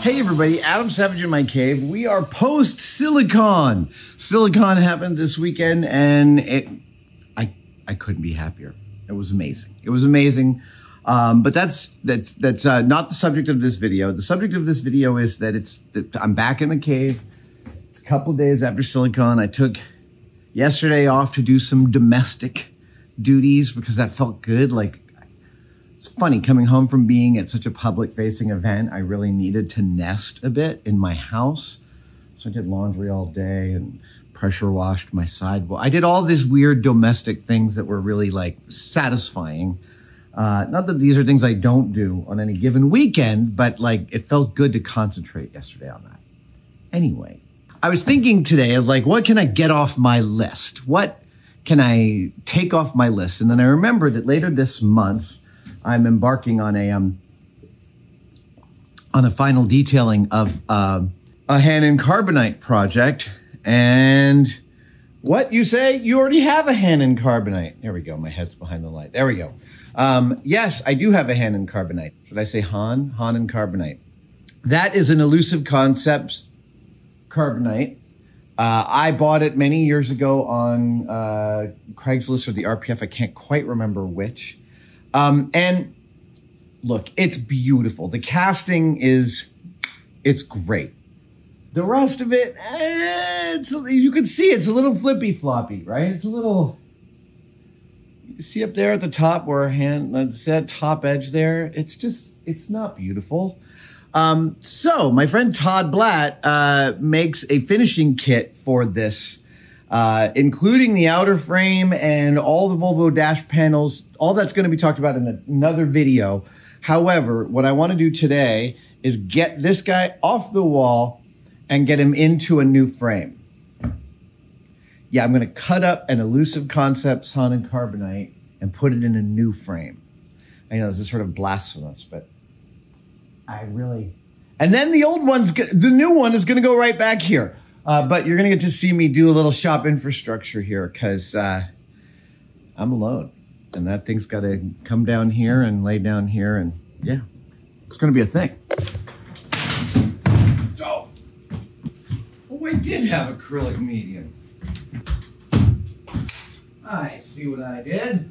Hey everybody, Adam Savage in my cave. We are post SiliCon. SiliCon happened this weekend and it I I couldn't be happier. It was amazing. It was amazing. Um, but that's that's that's uh, not the subject of this video. The subject of this video is that it's that I'm back in the cave. It's a couple days after SiliCon. I took yesterday off to do some domestic duties because that felt good. Like it's funny coming home from being at such a public facing event. I really needed to nest a bit in my house. So I did laundry all day and pressure washed my sidewalk. I did all these weird domestic things that were really like satisfying. Uh, not that these are things I don't do on any given weekend, but like it felt good to concentrate yesterday on that. Anyway, I was thinking today of like, what can I get off my list? What can I take off my list? And then I remember that later this month, I'm embarking on a um, on a final detailing of uh, a Han in carbonite project. And what you say? You already have a Han in carbonite. There we go. My head's behind the light. There we go. Um, yes, I do have a Han in carbonite. Should I say Han? Hanon carbonite. That is an elusive concept carbonite. Uh, I bought it many years ago on uh, Craigslist or the RPF. I can't quite remember which. Um, and look, it's beautiful. The casting is, it's great. The rest of it, eh, it's you can see it's a little flippy floppy, right? It's a little. You see up there at the top where hand that's that top edge there. It's just it's not beautiful. Um, so my friend Todd Blatt uh, makes a finishing kit for this uh, including the outer frame and all the Volvo dash panels. All that's going to be talked about in another video. However, what I want to do today is get this guy off the wall and get him into a new frame. Yeah, I'm going to cut up an elusive concept Han in carbonite and put it in a new frame. I know this is sort of blasphemous, but I really. And then the old one's, the new one is going to go right back here. Uh, but you're going to get to see me do a little shop infrastructure here because uh, I'm alone. And that thing's got to come down here and lay down here. And yeah, it's going to be a thing. Oh, oh I did have acrylic medium. I see what I did.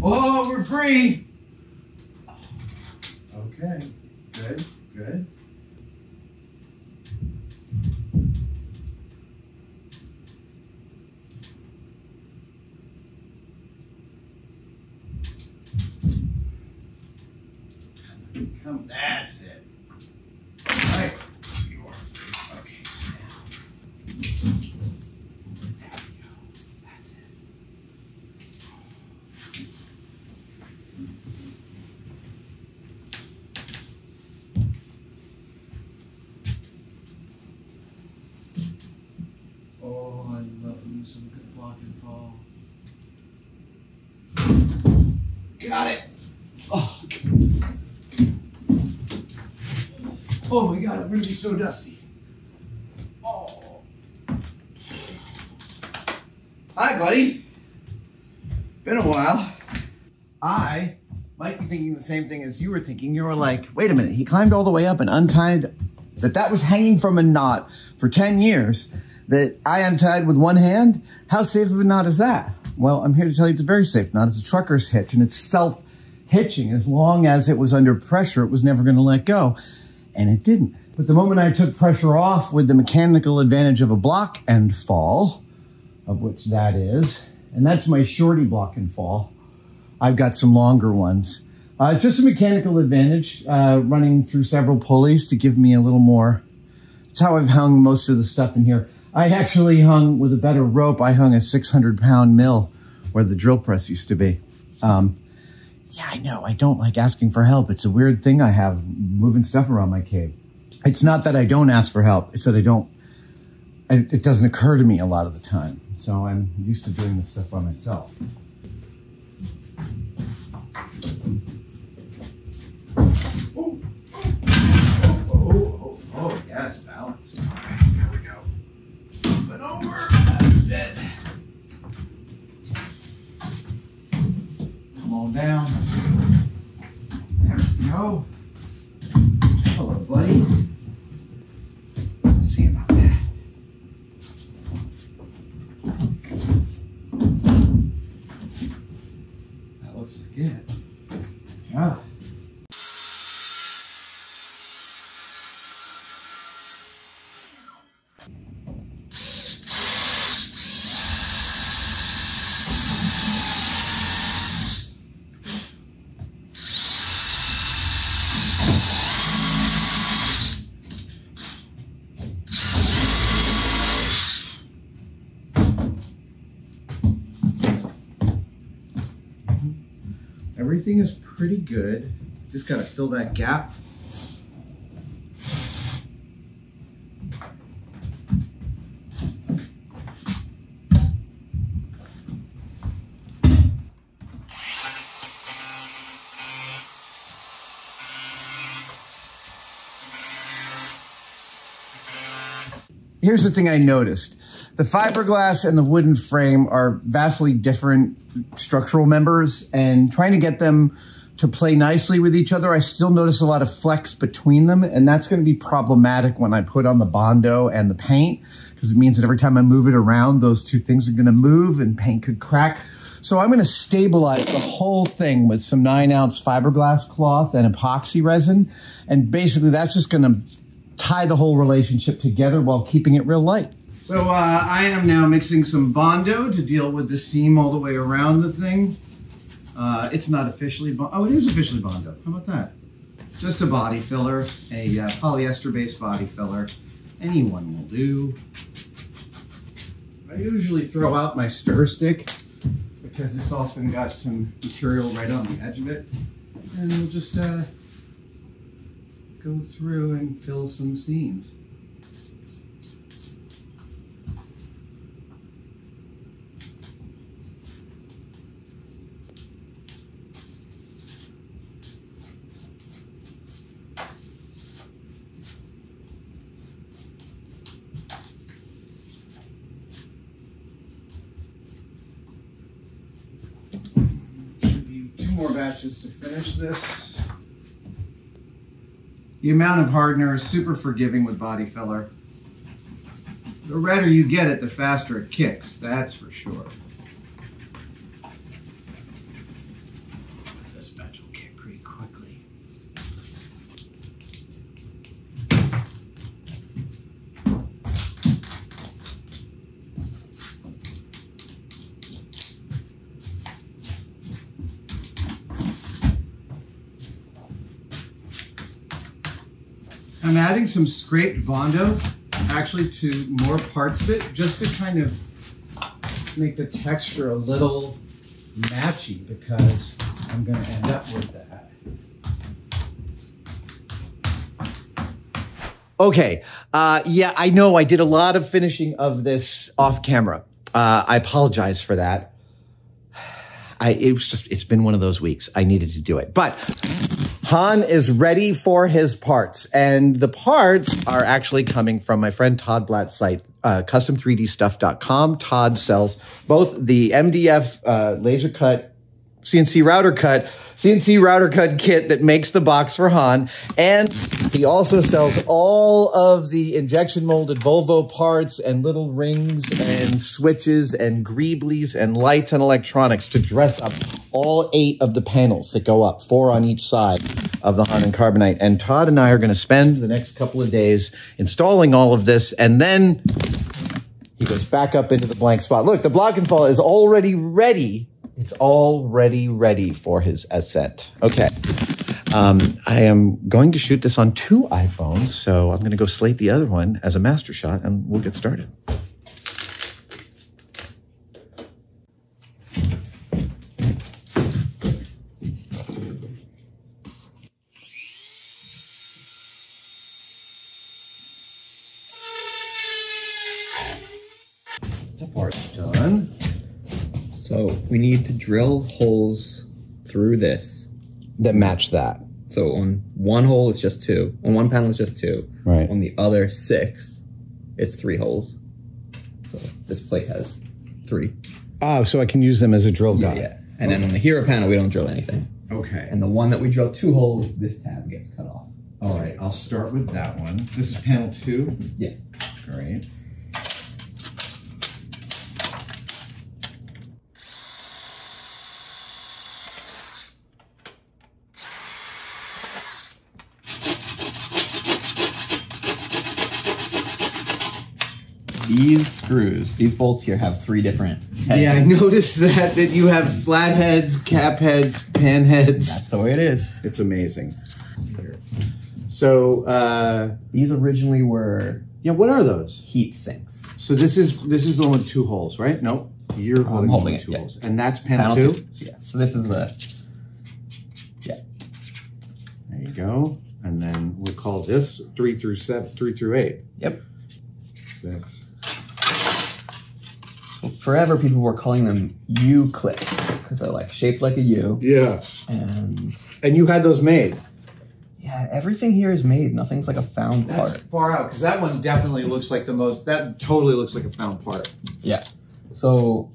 Oh, we're free. Okay, good, good. Come, that's it. All right, you are free. Okay, so now. There we go. That's it. Oh, I love you some good block and fall. Got it. Oh, god, I'm gonna be so dusty. Oh. Hi, buddy. Been a while. I might be thinking the same thing as you were thinking. You were like, wait a minute, he climbed all the way up and untied that that was hanging from a knot for 10 years that I untied with one hand. How safe of a knot is that? Well, I'm here to tell you it's a very safe knot. It's a trucker's hitch and it's self hitching. As long as it was under pressure, it was never going to let go. And it didn't. But the moment I took pressure off with the mechanical advantage of a block and fall, of which that is, and that's my shorty block and fall, I've got some longer ones. Uh, it's just a mechanical advantage uh, running through several pulleys to give me a little more. It's how I've hung most of the stuff in here. I actually hung with a better rope. I hung a 600 pound mill where the drill press used to be. Um, yeah, I know. I don't like asking for help. It's a weird thing I have moving stuff around my cave it's not that I don't ask for help. It's that I don't, it doesn't occur to me a lot of the time. So I'm used to doing this stuff by myself. Oh, oh, oh, oh, yeah, it's balanced. All right, we go. Up over. That's it. Come on down. There we go. Hello, buddy. Everything is pretty good. Just gotta fill that gap. Here's the thing I noticed. The fiberglass and the wooden frame are vastly different structural members and trying to get them to play nicely with each other, I still notice a lot of flex between them. And that's going to be problematic when I put on the Bondo and the paint because it means that every time I move it around, those two things are going to move and paint could crack. So I'm going to stabilize the whole thing with some nine ounce fiberglass cloth and epoxy resin. And basically that's just going to tie the whole relationship together while keeping it real light. So uh, I am now mixing some Bondo to deal with the seam all the way around the thing. Uh, it's not officially, bond oh, it is officially Bondo. How about that? Just a body filler, a uh, polyester-based body filler. Anyone will do. I usually throw out my stir stick because it's often got some material right on the edge of it. And we'll just uh, go through and fill some seams. More batches to finish this. The amount of hardener is super forgiving with body filler. The redder you get it, the faster it kicks, that's for sure. This batch will kick pretty quickly. I'm adding some scraped Bondo actually to more parts of it just to kind of make the texture a little matchy because I'm going to end up with that. Okay, uh, yeah, I know I did a lot of finishing of this off camera. Uh, I apologize for that. I, it was just, it's been one of those weeks. I needed to do it. But Han is ready for his parts, and the parts are actually coming from my friend Todd Blatt's site, uh, custom3dstuff.com. Todd sells both the MDF uh, laser cut CNC router cut, CNC router cut kit that makes the box for Han. And he also sells all of the injection molded Volvo parts and little rings and switches and greeblies and lights and electronics to dress up all eight of the panels that go up, four on each side of the Han and Carbonite. And Todd and I are going to spend the next couple of days installing all of this and then he goes back up into the blank spot. Look, the block and fall is already ready it's already ready for his ascent. Okay. Um, I am going to shoot this on two iPhones, so I'm going to go slate the other one as a master shot and we'll get started. That part's done. So we need to drill holes through this. That match that. So on one hole it's just two. On one panel it's just two. Right. On the other six, it's three holes. So this plate has three. Oh, so I can use them as a drill Yeah, guide. yeah. And then on the hero panel we don't drill anything. Okay. And the one that we drill two holes, this tab gets cut off. All right, I'll start with that one. This is panel two. Yeah. Great. These screws, these bolts here have three different heads. Yeah, I noticed that that you have flat heads, cap heads, pan heads. That's the way it is. It's amazing. So, uh, These originally were yeah, what are those? heat sinks. So this is this is the one with two holes, right? Nope. You're holding, holding it, two yeah. holes, and that's panel, two. Yeah. So this is the yeah. There you go. And then we'll call this three through seven, three through eight. Yep. Six. Forever, people were calling them U clips because they're like shaped like a U. Yeah. And And you had those made. yeah, everything here is made. Nothing's like a found That's part. far out because that one definitely looks like the most. That totally looks like a found part. Yeah. So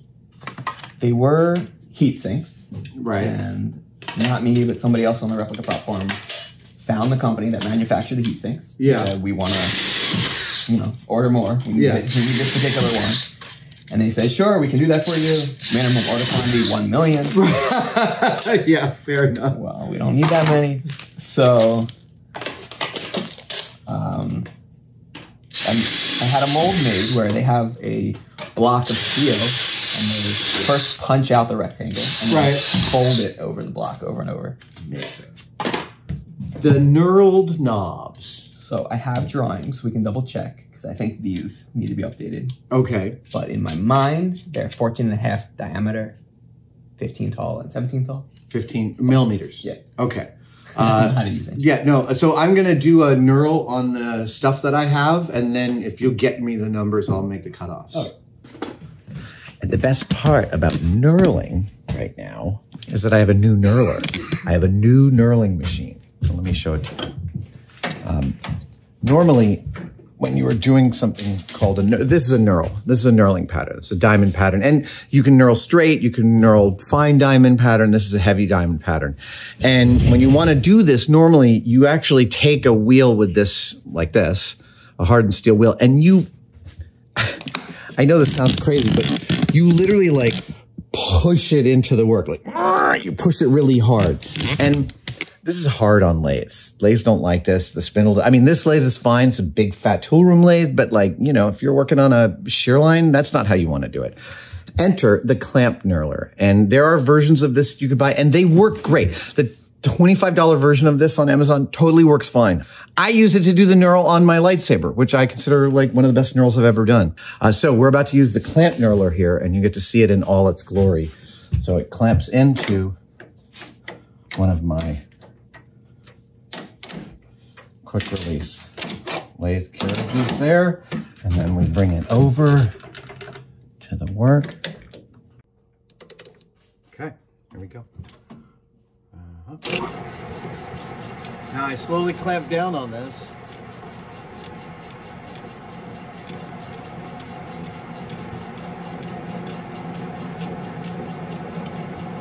they were heat sinks, Right. and not me, but somebody else on the replica platform found the company that manufactured the heat sinks. Yeah. Said, we want to, you know, order more. We need, Yeah. it- we need this particular one. And they say, sure, we can do that for you. Minimum order quantity, one million. yeah, fair enough. Well, we don't need that many. So, um, I, had a mold made where they have a block of steel and they first punch out the rectangle and then Right. fold it over the block over and over. Amazing. The knurled knobs. So I have drawings. We can double check because I think these need to be updated. Okay. But in my mind, they're 14 and a half diameter, 15 tall and 17 tall. 15 millimeters. Yeah. Okay. I don't know Uh, how to use it. yeah, no. So I'm going to do a knurl on the stuff that I have. And then if you'll get me the numbers, I'll make the cutoffs. Oh. And the best part about knurling right now is that I have a new knurler. I have a new knurling machine. So let me show it to you. Um, normally, when you are doing something called a, this is a knurl. This is a knurling pattern. It's a diamond pattern. And you can knurl straight. You can knurl fine diamond pattern. This is a heavy diamond pattern. And when you want to do this, normally you actually take a wheel with this, like this, a hardened steel wheel, and you I know this sounds crazy, but you literally like push it into the work. Like you push it really hard. And this is hard on lathes. Lathes don't like this. The spindle, I mean, this lathe is fine. It's a big fat tool room lathe, but like, you know, if you're working on a Sherline, that's not how you want to do it. Enter the clamp knurler. And there are versions of this you could buy and they work great. The $25 version of this on Amazon totally works fine. I use it to do the knurl on my lightsaber, which I consider like one of the best knurls I've ever done. Uh, so we're about to use the clamp knurler here and you get to see it in all its glory. So it clamps into one of my quick release lathe carriages there. And then we bring it over to the work. Okay, there we go. Uh-huh. Now I slowly clamp down on this.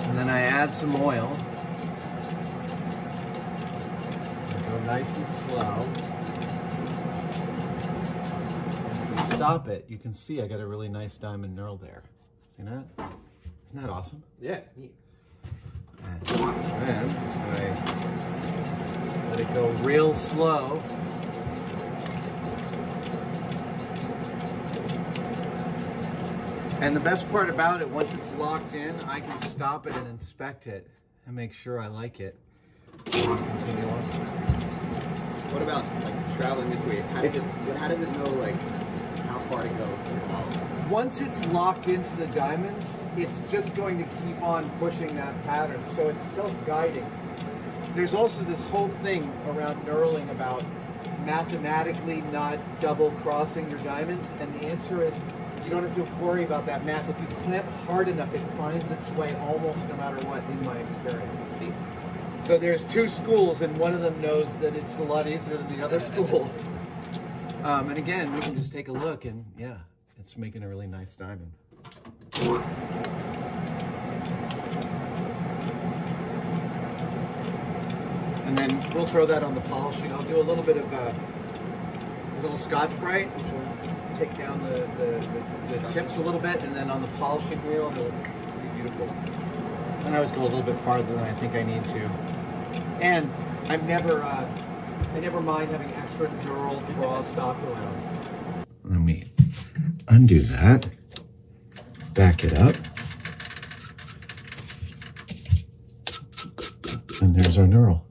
And then I add some oil. Go nice and slow. Stop it. You can see I got a really nice diamond knurl there. See that? Isn't that awesome? Yeah. And then I let it go real slow. And the best part about it, once it's locked in, I can stop it and inspect it and make sure I like it. Continue on. What about like traveling this way? How does it? How does it know like how far to go? Once it's locked into the diamonds, it's just going to keep on pushing that pattern. So it's self-guiding. There's also this whole thing around knurling about mathematically not double crossing your diamonds. And the answer is you don't have to worry about that math. If you clamp hard enough, it finds its way almost no matter what in my experience. So there's two schools and one of them knows that it's a lot easier than the other school. Um, and again, we can just take a look and yeah, it's making a really nice diamond. And then we'll throw that on the polishing. I'll do a little bit of uh, a little Scotch Brite, which will take down the, the, the, the tips a little bit, and then on the polishing wheel, it'll be beautiful. And I always go a little bit farther than I think I need to. And I've never, uh, I never mind having extra knurled raw stock around. Let me undo that. Back it up. And there's our knurl.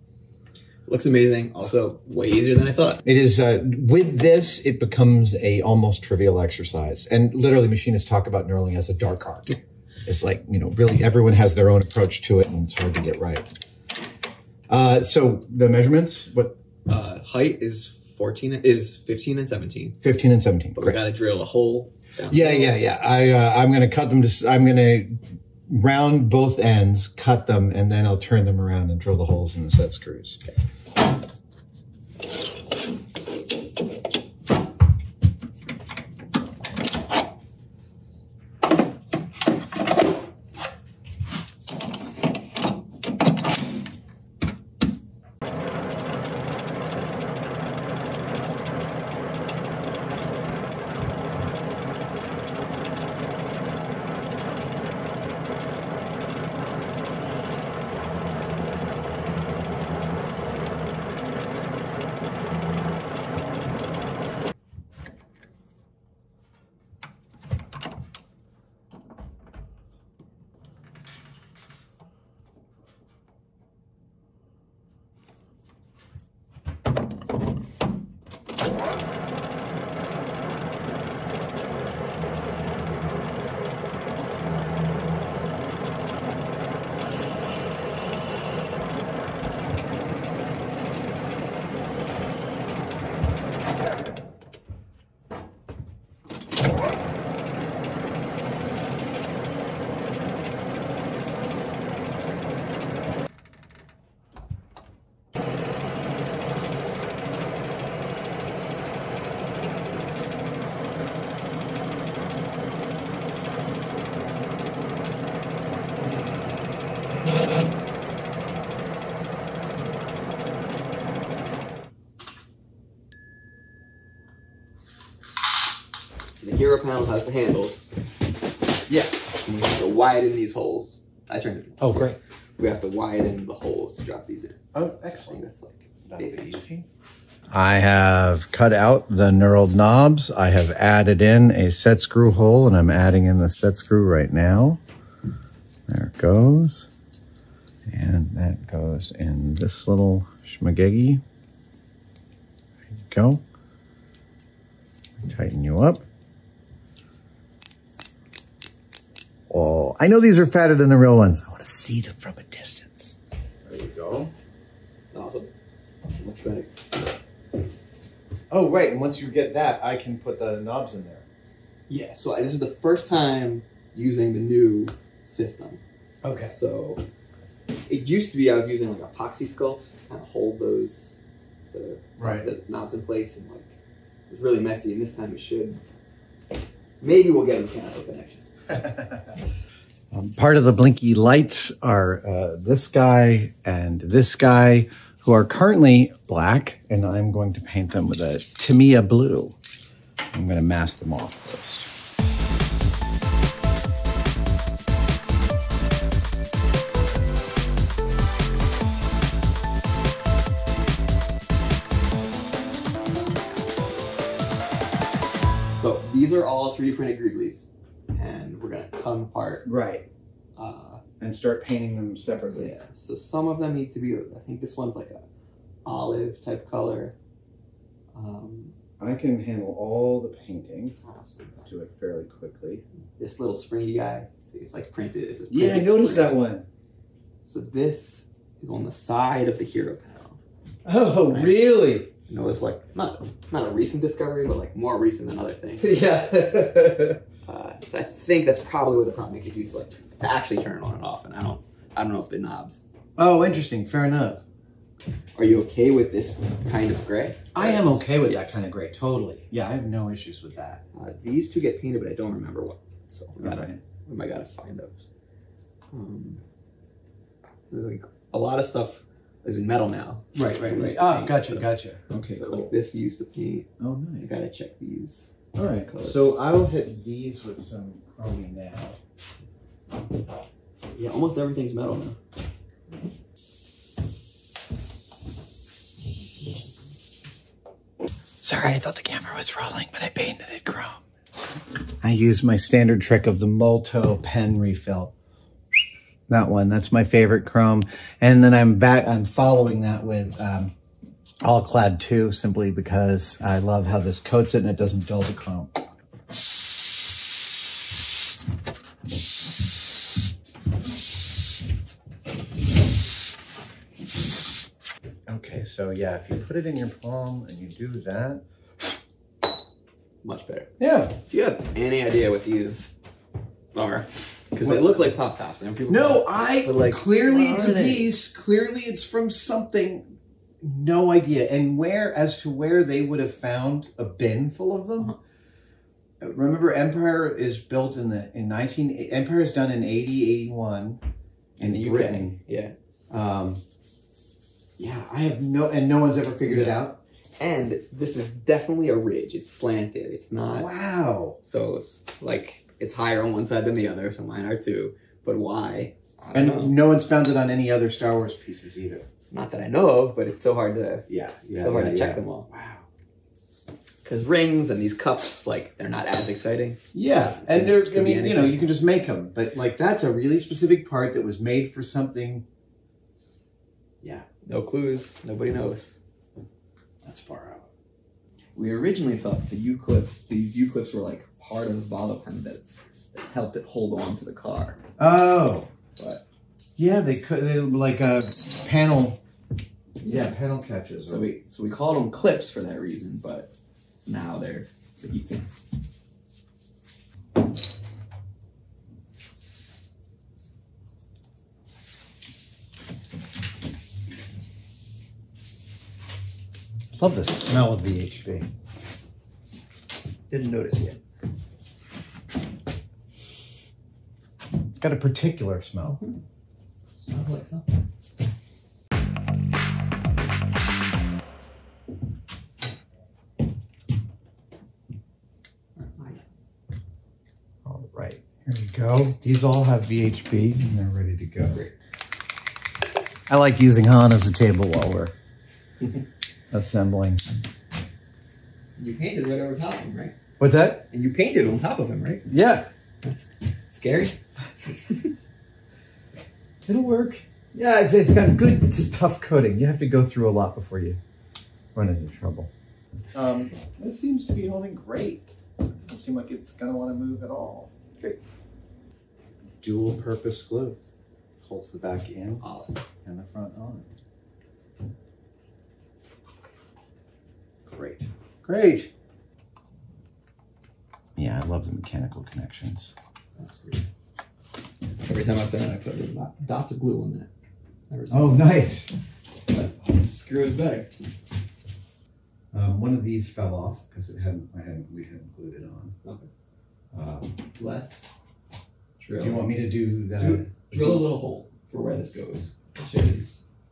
Looks amazing. Also, way easier than I thought. It is uh, with this, it becomes a almost trivial exercise, and literally, machinists talk about knurling as a dark art. It's like you know, really, everyone has their own approach to it, and it's hard to get right. Uh, so the measurements, what, Uh, height is 14, is 15 and 17. 15 and 17. But Great. we got to drill a hole. Down Yeah, yeah, yeah. I, uh, I'm going to cut them to, I'm going to round both ends, cut them, and then I'll turn them around and drill the holes in the set screws. The hero panel has the handles. Yeah. And we have to widen these holes. I turned it. Oh, great. We have to widen the holes to drop these in. Oh, excellent. that's like That'll be basic. easy. I have cut out the knurled knobs. I have added in a set screw hole and I'm adding in the set screw right now. There it goes. And that goes in this little schmagegi. There you go. Tighten you up. Oh, I know these are fatter than the real ones. I want to see them from a distance. There you go. Awesome. Much better. Oh, right. And once you get that, I can put the knobs in there. Yeah, so this is the first time using the new system. Okay. So it used to be I was using like epoxy sculpt to kind of hold those the, Right. the knobs in place and like it was really messy and this time it should maybe we'll get a mechanical connection. Um, part of the blinky lights are uh, this guy and this guy, who are currently black, and I'm going to paint them with a Tamiya blue. I'm going to mask them off first. So these are all 3D printed greeblies we're gonna cut them apart. Right. Uh, And start painting them separately. yeah, so some of them need to be I think this one's like a olive type color. Um, I can handle all the painting, awesome. do it fairly quickly. this little springy guy. See, it's like printed. It's a Yeah, I noticed spring. that one. So this is on the side of the hero panel. Oh, really? You know, it's like not not a recent discovery, but like more recent than other things. yeah. So I think that's probably where the problem is used like to actually turn it on and off. And I don't I don't know if the knobs. oh, interesting. Fair enough. Are you okay with this kind of gray? I am okay with that kind of gray. Totally. Yeah, I have no issues with that. Uh, these two get painted, but I don't remember what. So we gotta Alright. we might gotta find those. Um, like a lot of stuff is in metal now. Right, right, right. Ah, paint, gotcha, so- gotcha. Okay, so cool. like this used to paint. Oh, I nice. gotta check these. All right, colors. so I'll hit these with some chromie now. Yeah, almost everything's metal now. Sorry, I thought the camera was rolling, but I painted it chrome. I use my standard trick of the Molotow pen refill. That one, that's my favorite chrome. And then I'm back, I'm following that with um, Alclad too, simply because I love how this coats it and it doesn't dull the chrome. Okay, so yeah, if you put it in your palm and you do that, Much better. yeah. Do you have any idea what these are? Because they look like pop tops. And people No, I like, clearly it's are a piece. Clearly it's from something. No idea. And where, as to where they would have found a bin full of them. Uh-huh. Remember, Empire is built in the in nineteen. Empire is done in 80, 81 in in the UK. Britain. Yeah. Um, yeah, I have no, and no one's ever figured it out. And this is definitely a ridge. It's slanted. It's not. Wow. So it's like it's higher on one side than the other. So mine are too. But why? And know. no one's found it on any other Star Wars pieces either. Not that I know of, but it's so hard to Yeah, yeah, so hard yeah, to check yeah. them all. Wow. Because rings and these cups, like they're not as exciting. Yeah, and they're, I mean, you know, you can just make them, but like that's a really specific part that was made for something. Yeah, No clues. Nobody knows. that's far out. We originally thought the U clip, these U clips were like part of the bottle pen that helped it hold on to the car. Oh, But yeah, they could they like a panel. Yeah, panel catches. so we so we called them clips for that reason, but now they're the heat sinks. Love the smell of VHB. Didn't notice yet. It's got a particular smell. Hmm. Smells like something. Right, here we go. These all have VHB and they're ready to go. Great. I like using Han as a table while we're assembling. You painted right over top of him, right? What's that? And you painted on top of him, right? Yeah, That's scary. it'll work. Yeah, it's, it's got good, it's tough coating. You have to go through a lot before you run into trouble. Um, this seems to be holding great. It Doesn't seem like it's gonna want to move at all. Great. Dual purpose glue. Holds the back in Awesome. and the front on. Great. Great. Yeah, I love the mechanical connections. That's great. Every time I've done it, I put little dot- dots of glue on that. Oh, nice. Screw is better. Um, one of these fell off because it hadn't, I hadn't, we hadn't glued it on. Okay. Um, Let's do drill. you want me to do that? Do- drill a little hole for where this goes.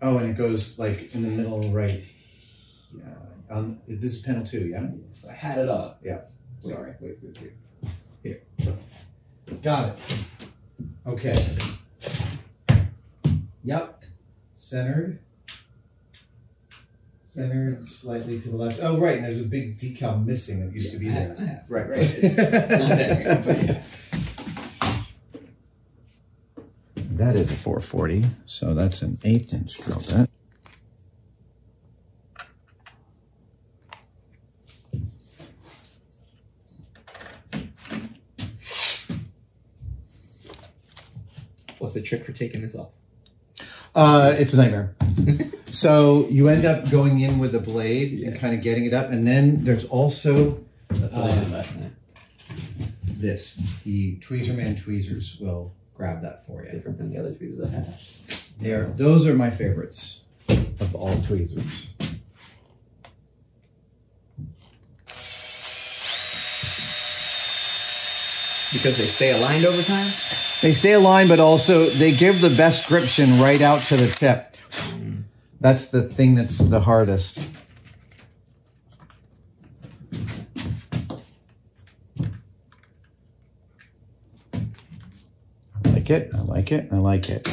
Oh, and it goes like in the middle, right? Yeah. Um, this is panel two, yeah. I had it up. Yeah. Wait, Sorry. Wait, wait, wait. Got it. Okay. Yep. Centered. Centered slightly to the left. Oh, right. And there's a big decal missing that used to be Yeah, I- there. I have. Right, right. It's, it's there. Yeah. That is a 440, so that's an eighth inch drill bit. What's the trick for taking this off? Uh, it's a nightmare. so you end up going in with a blade and kind of getting it up, and then there's also That's what I Uh, did last night. this. The Tweezerman tweezers will grab that for you. Different than the other tweezers I had. They are those are my favorites of all tweezers. Because they stay aligned over time? They stay aligned, but also they give the best gription right out to the tip. That's the thing that's the hardest. I like it. I like it. I like it.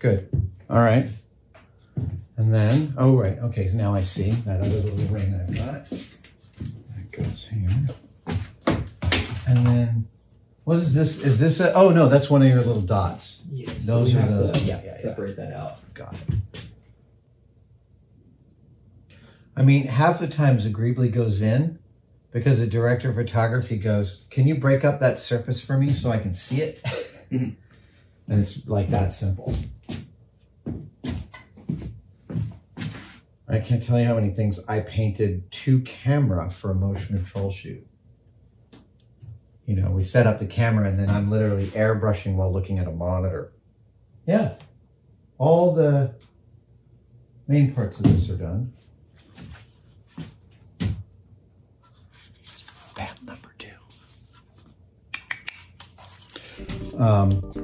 Good. All right. And then, oh, right. Okay. So now I see that other little ring I've got. That goes here. And then, what is this? Is this a, oh no, that's one of your little dots. Yeah. Those are the- yeah, yeah, yeah. separate that out. Got it. I mean, half the times a greeblie goes in because the director of photography goes, Can you break up that surface for me so I can see it? And it's like that simple. I can't tell you how many things I painted to camera for a motion control shoot. You know, we set up the camera and then I'm literally airbrushing while looking at a monitor. Yeah. All the main parts of this are done. Bam number two. Um,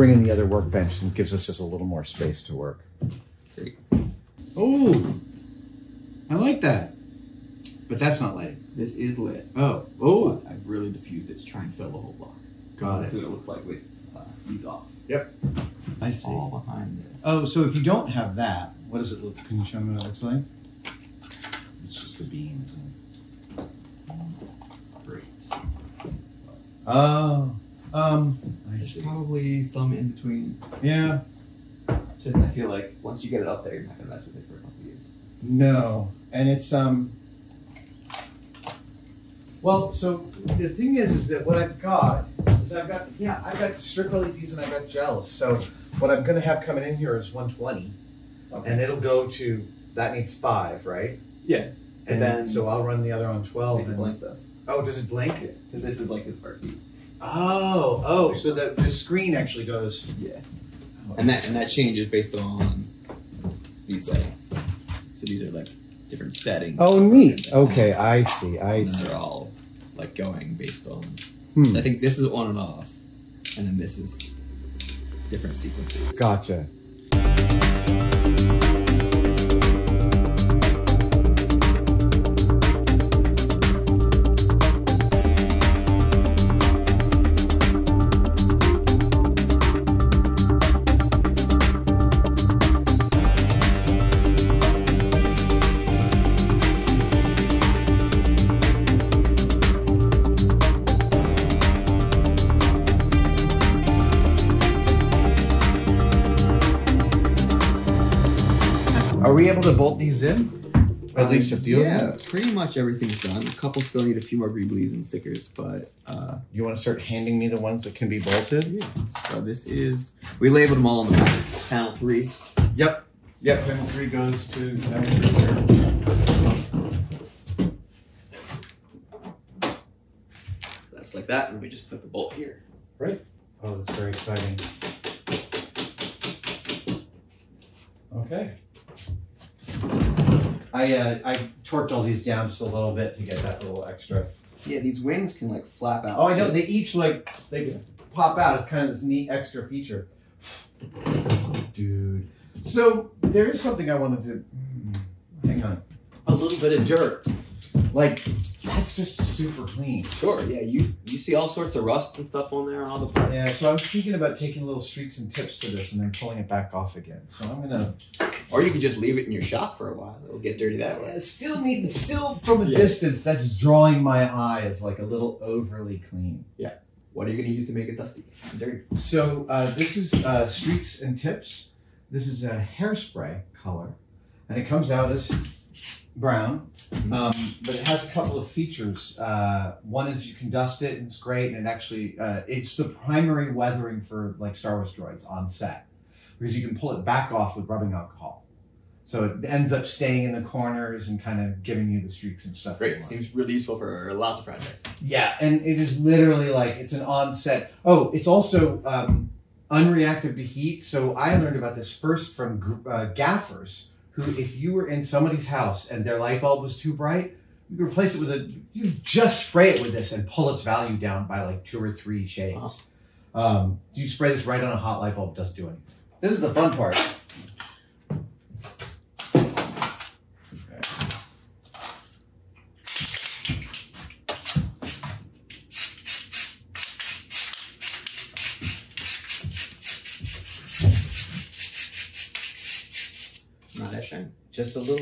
bring in the other workbench and gives us just a little more space to work. Oh, I like that. But that's not lighting. This is lit. Oh, oh, But I've really diffused it to try and fill the whole block. got That's it. what it looks like with uh, these off. Yep. I see. All behind this. Oh, so if you don't have that, what does it look? Can you show me what it looks like? It's just the beams. great. Oh, um, I There's probably some in between. Yeah, Just I feel like once you get it up there, you're not gonna mess with it for a couple years. no, and it's um. Well, so the thing is, is that what I've got is I've got yeah I've got strip LEDs and I've got gels. So what I'm gonna have coming in here is 120, and it'll go to that needs five, right? Yeah. But And then- so I'll run the other on 12. Make it And, blank though. oh, does it blink? Because this is like his heartbeat. Oh, oh, so the, the screen actually goes. Yeah. And that and that changes based on these settings. So these are like different settings. Oh, neat. Okay, I see. I see. they're all like going based on. Hmm. I think this is on and off, and then this is different sequences. Gotcha. Are we able to bolt these in? At least a few. Yeah, Of them? pretty much everything's done. A couple still need a few more greeblies and stickers, but uh, You want to start handing me the ones that can be bolted? yeah. So this is we labeled them all on the back. Panel three. Yep. Yep. Panel three goes to panel three. That's like that, and we just put the bolt here. Right. Oh, that's very exciting. Okay. I uh, I torqued all these down just a little bit to get that little extra. Yeah, these wings can like flap out. Oh, I know. too. They each like they pop out. It's kind of this neat extra feature. Dude. So there is something I wanted to. hmm, Hang on. A little bit of dirt. Like that's just super clean. Sure. Yeah, you you see all sorts of rust and stuff on there on all the parts. Yeah. So I was thinking about taking little streaks and tips to this and then pulling it back off again. So I'm gonna. Or you could just leave it in your shop for a while. It'll get dirty that way. Uh, still need. Still from a Yeah. distance, that's drawing my eye as like a little overly clean. Yeah. What are you going to use to make it dusty and dirty? So uh, this is uh, streaks and tips. This is a hairspray color, and it comes out as brown, um, but it has a couple of features. Uh, one is you can dust it, and it's great, and it actually uh, it's the primary weathering for like Star Wars droids on set because you can pull it back off with rubbing alcohol. So it ends up staying in the corners and kind of giving you the streaks and stuff. Great. Seems really useful for lots of projects. Yeah, and it is literally like it's an on-set. Oh, it's also um, unreactive to heat. So I learned about this first from uh, gaffers, who, if you were in somebody's house and their light bulb was too bright, you could replace it with a. You just spray it with this and pull its value down by like two or three shades. Um, you spray this right on a hot light bulb, doesn't do anything. This is the fun part.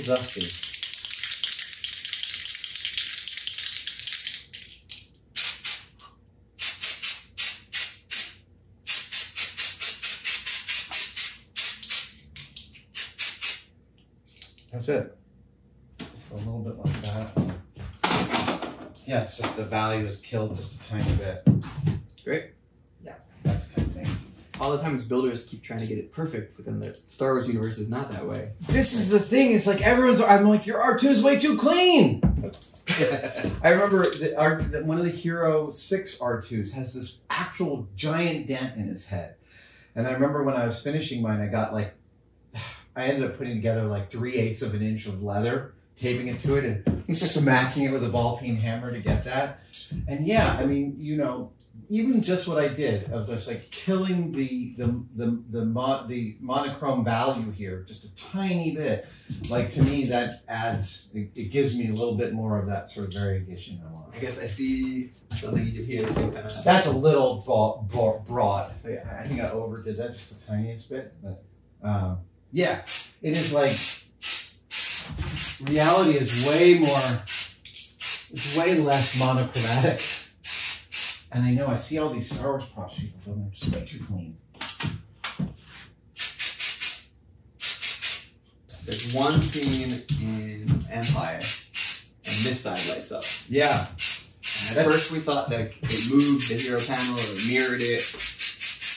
Just a. That's it. Just a little bit like that. Yeah, it's just the value is killed just a tiny bit. Great. All the times builders keep trying to get it perfect, but then the Star Wars universe is not that way. This is the thing. It's like everyone's. I'm like, your R2 is way too clean. I remember the, our, the, one of the Hero 6 R2s has this actual giant dent in his head. And I remember when I was finishing mine, I got like, I ended up putting together like three eighths of an inch of leather, taping it to it, and smacking it with a ball peen hammer to get that. And yeah, I mean, you know, even just what I did of this, like killing the the the the, mo- the monochrome value here just a tiny bit, like to me that adds it, it gives me a little bit more of that sort of variation I want. I guess I see something you did here. So kind of That's a little ba- ba- broad. I I think I overdid that just the tiniest bit, but um, yeah, it is like reality is way more. It's way less monochromatic. And I know I see all these Star Wars props people doing. They're just way too clean. There's one scene in Empire, and this side lights up. Yeah. And at That's- first we thought that it moved the hero panel or mirrored it,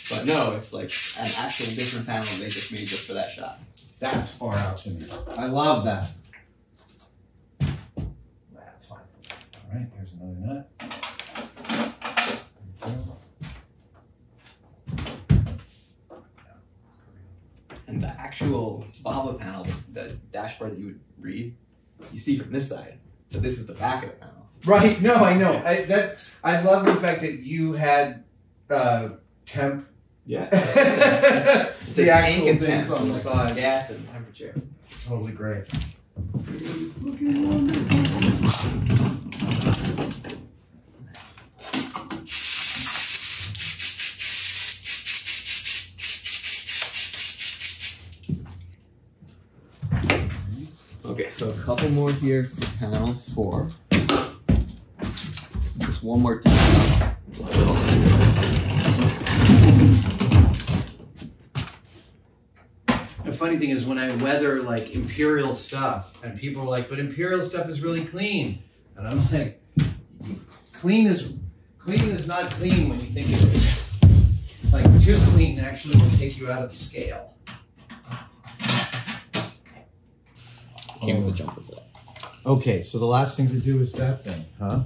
but no, it's like an actual different panel they just made just for that shot. That's far out to me. I love that. That's fine. All right, here's another nut. There we go. And the actual Baba panel, the dashboard that you would read, you see from this side. So this is the back of the panel. Right? No, I know. I that I love the fact that you had uh, temp. Yeah. the says actual ink and things temp, on the side. Gas and temperature. Totally great. It's looking wonderful. Couple more here for panel four. Just one more time. The funny thing is when I weather like imperial stuff, and people are like, "But imperial stuff is really clean," and I'm like, "Clean is clean is not clean when you think it is. Like too clean actually will take you out of scale." Came with a jumper for that. Okay, so the last thing to do is that thing, huh?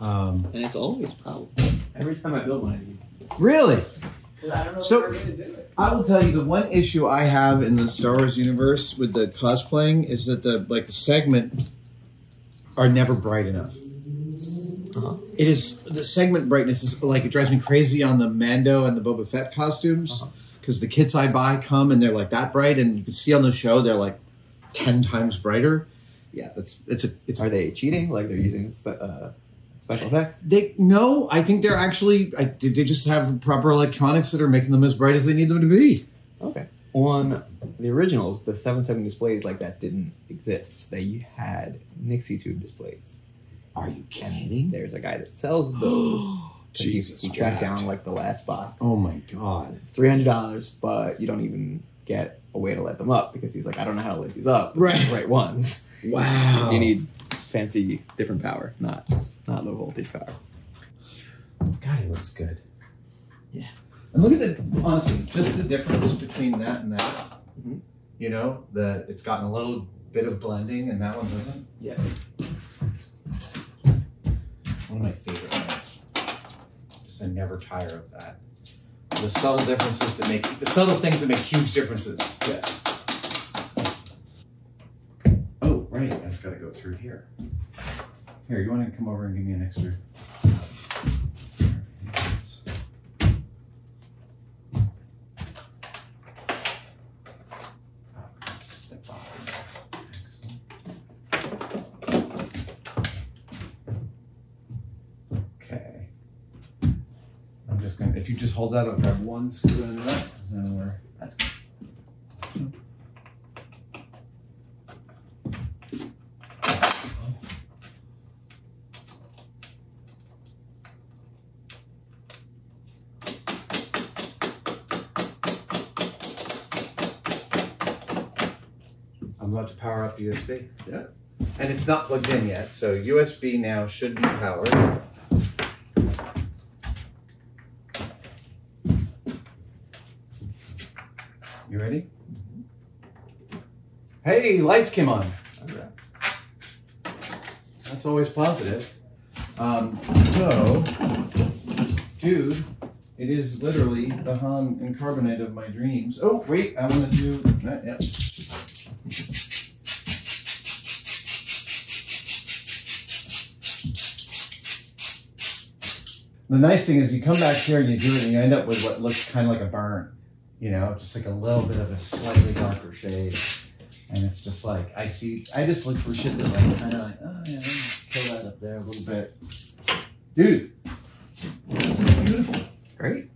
Um, And it's always probably. Every time I build one of these. really? I don't know So- if we're gonna do it. I will tell you the one issue I have in the Star Wars universe with the cosplaying is that the like the segment are never bright enough. Uh-huh. It is the segment brightness is like it drives me crazy on the Mando and the Boba Fett costumes Uh-huh. because the kits I buy come and they're like that bright, and you can see on the show they're like ten times brighter. Yeah, that's it's a it's Are they cheating? Like they're using spe- uh, special effects? They no, I think they're actually. I, they they just have proper electronics that are making them as bright as they need them to be. Okay. On the originals, the 770 displays like that didn't exist. They had Nixie tube displays. Are you And kidding? there's a guy that sells those. He- Jesus, He, tracked what? down like the last box. Oh my god! It's three hundred dollars, but you don't even get a way to light them up because he's like, I don't know how to light these up. Right. the Right ones. Wow. You need fancy, different power, not not low voltage power. God, he looks good. Yeah. And look at the honestly, just the difference between that and that. Mhm. You know, the it's gotten a little bit of blending, and that one doesn't. Yeah. One of my favorite ones. Just I never tire of that. The subtle differences that make the subtle things that make huge differences. Yeah. Oh, right, that's got to go through here. Here, you want to come over and give me an extra? Okay. I'm just gonna, if you just hold that, grab one screw in that. Then we're, That's I'm about to power up USB. Yeah. And it's not plugged in yet, so USB now should be powered. You ready? Hey, lights came on. That's always positive. Um, so, dude, it is literally the Han in carbonite of my dreams. Oh, wait, I want to do. Uh, yeah. The nice thing is you come back here and you do it and you end up with what looks kind of like a burn. You know, just like a little bit of a slightly darker shade. And it's just like, I see, I just look for shit that like, kind of like, oh yeah, let me kill that up there a little bit. Dude, this is beautiful. Great.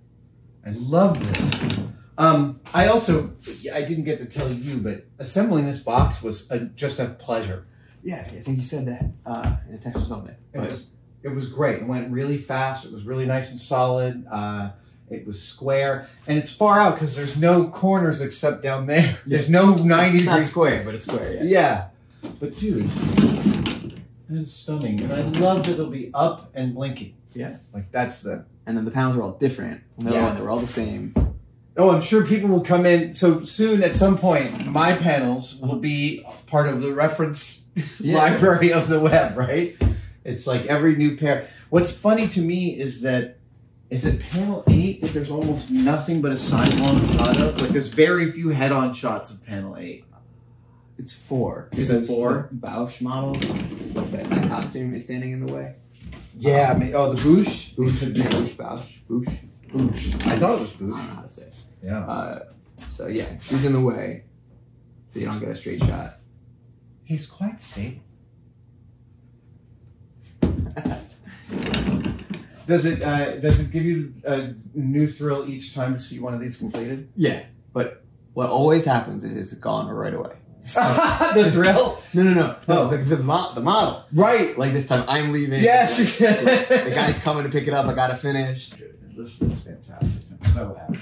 I love this. Um, I also, I didn't get to tell you, but assembling this box was a, just a pleasure. Yeah, I think you said that uh, in a text or something. It was it was great. It went really fast. It was really nice and solid. Uh, it was square, and it's far out because there's no corners except down there. There's no ninety not square, but it's square. Yeah. Yeah, but dude, that's stunning, and I love that it'll be up and blinking. Yeah. like that's the. And then the panels were all different. And Yeah. they were all the same. Oh, I'm sure people will come in. So soon, at some point, my panels will mm-hmm. be part of the reference Yeah. library of the web, right? It's like every new pair. What's funny to me is that is it panel eight that there's almost nothing but a sidelong shot of? Like there's very few head-on shots of panel eight. It's four. Is it four? Bausch model, that, costume is standing in the way. Yeah, I mean, oh the Boosh. Boosh, Boosh, Bausch, Boosh. Boosh. I thought it was I don't know how to say it. Yeah. Uh, so yeah, she's in the way. So you don't get a straight shot. He's quite stable. Does it uh, does it give you a new thrill each time to see one of these completed? Yeah, but what always happens is it's gone right away. the thrill, No, no, no, no. Oh. The, the, mo- the model. right? Like this time, I'm leaving. Yes. the guy's coming to pick it up. I gotta finish. This looks fantastic. I'm so happy.